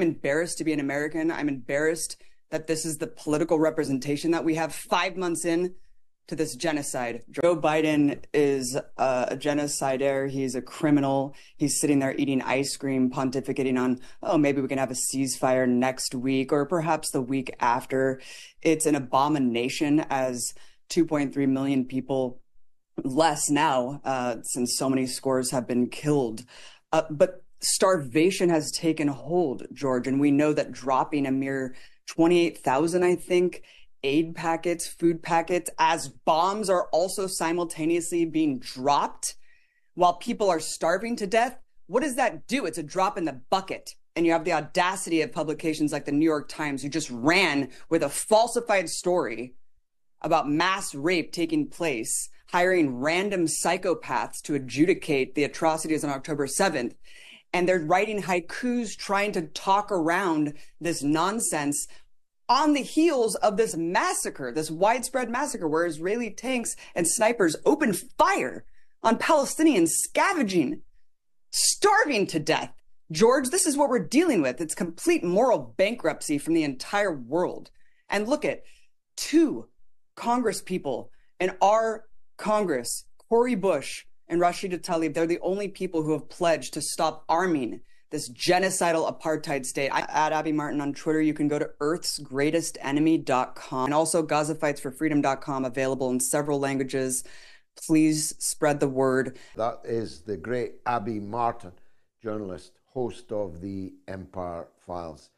I'm embarrassed to be an American. I'm embarrassed that this is the political representation that we have five months in to this genocide. Joe Biden is a genocidaire. He's a criminal. He's sitting there eating ice cream, pontificating on, oh, maybe we can have a ceasefire next week or perhaps the week after. It's an abomination as 2.3 million people less now, uh, since so many scores have been killed. Uh, but starvation has taken hold, George, and we know that dropping a mere 28,000, I think, aid packets, food packets, as bombs are also simultaneously being dropped while people are starving to death. What does that do? It's a drop in the bucket. And you have the audacity of publications like the New York Times who just ran with a falsified story about mass rape taking place, hiring random psychopaths to adjudicate the atrocities on October 7th. And they're writing haikus trying to talk around this nonsense on the heels of this massacre, this widespread massacre where Israeli tanks and snipers open fire on Palestinians scavenging, starving to death. George, this is what we're dealing with. It's complete moral bankruptcy from the entire world. And look at two Congress people in our Congress, Cori Bush and Rashida Tlaib, they're the only people who have pledged to stop arming this genocidal apartheid state. I at Abby Martin on Twitter. You can go to earthsgreatestenemy.com and also GazaFightsForFreedom.com, available in several languages. Please spread the word. That is the great Abby Martin, journalist, host of the Empire Files.